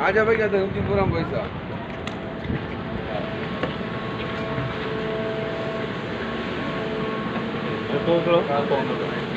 आजा भाई क्या हैं पूरा पैसा तो तो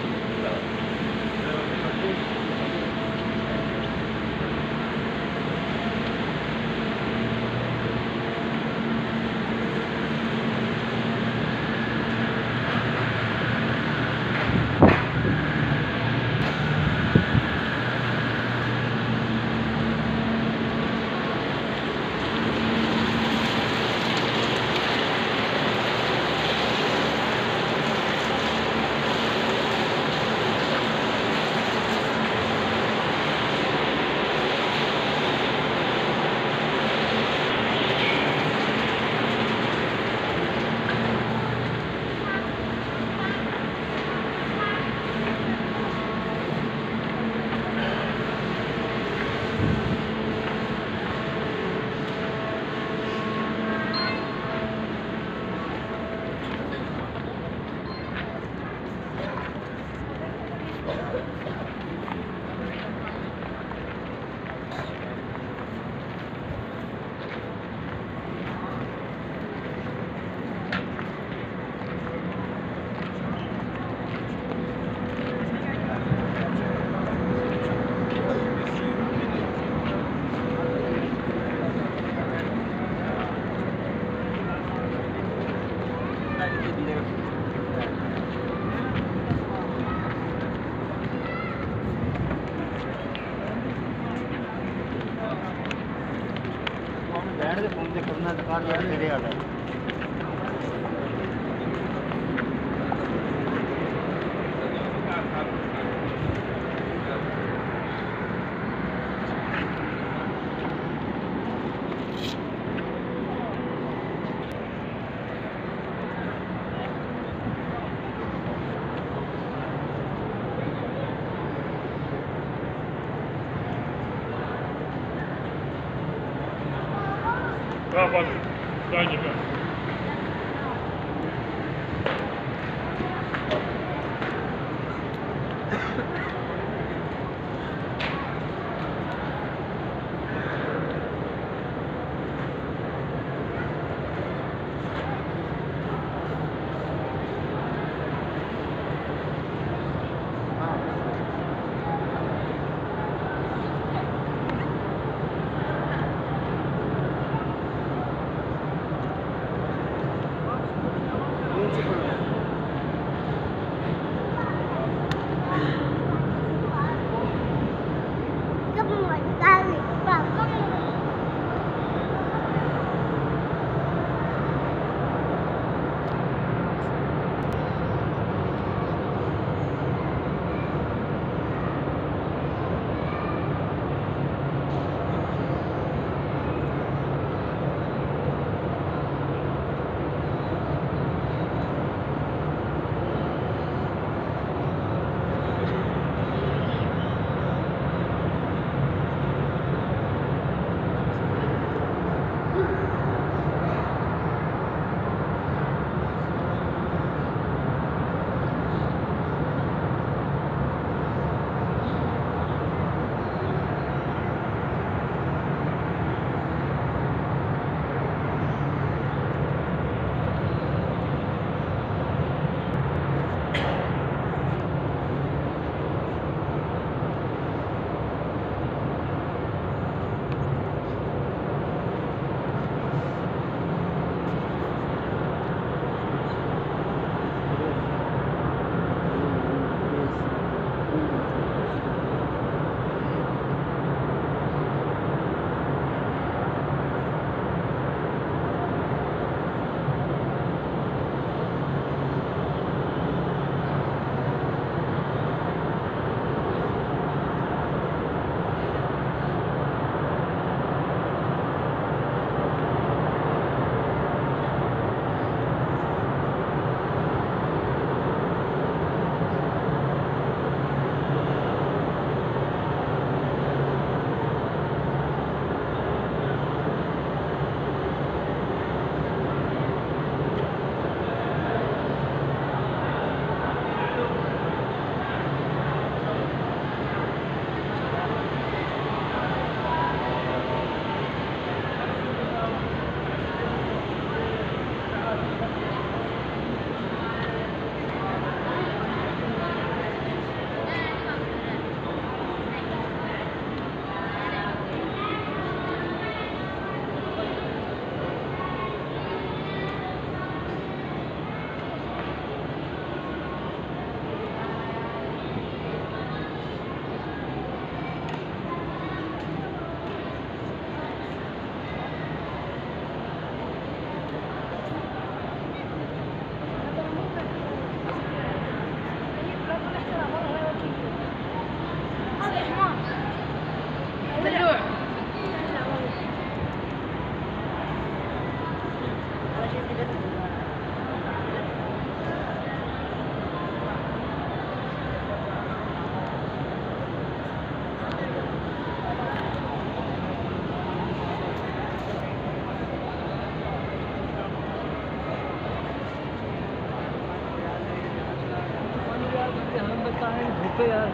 हम बताएँ धूपे यार